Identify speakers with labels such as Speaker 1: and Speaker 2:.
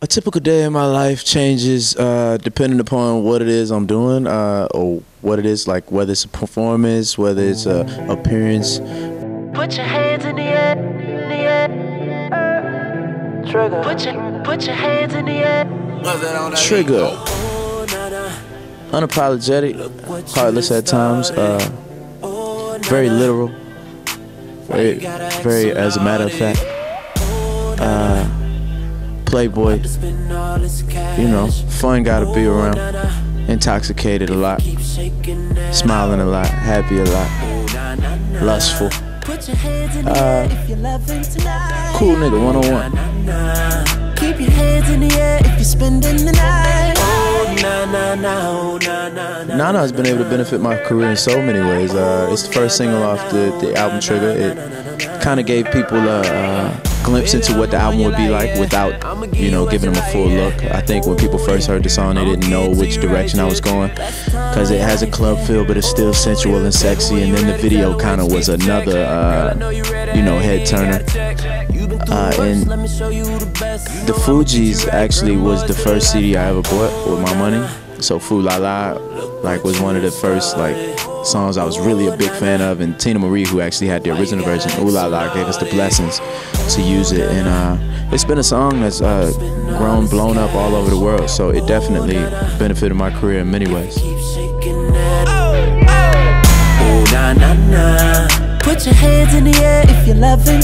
Speaker 1: A typical day in my life changes uh, depending upon what it is I'm doing uh, or what it is like, whether it's a performance, whether it's a appearance.
Speaker 2: Put your hands in the air, in the air. Trigga. Put your put your hands in the air.
Speaker 1: Trigga. Unapologetic, heartless at times, uh, very literal, very, very as a matter of fact. Uh, playboy, you know, fun gotta be around. Intoxicated a lot, smiling a lot, happy a lot, lustful. Uh, cool nigga 101.
Speaker 2: Keep your hands in the air if you're spending the night. Na na na, na na na.
Speaker 1: Nana has been able to benefit my career in so many ways. Uh, it's the first single off the, the album Trigga. It kind of gave people a, a glimpse into what the album would be like without, you know, giving them a full look. I think when people first heard the song, they didn't know which direction I was going because it has a club feel, but it's still sensual and sexy. And then the video kind of was another, uh, you know, head turner. Uh, and the Fugees actually was the first CD I ever bought with my money. So Foo La La like was one of the first like songs I was really a big fan of, and Teena Marie, who actually had the original version, Ooh La La, gave us the blessings to use it, and uh, it's been a song that's uh, grown, blown up all over the world. So it definitely benefited my career in many ways.
Speaker 2: Oh, na. Put your hands in the air if you're loving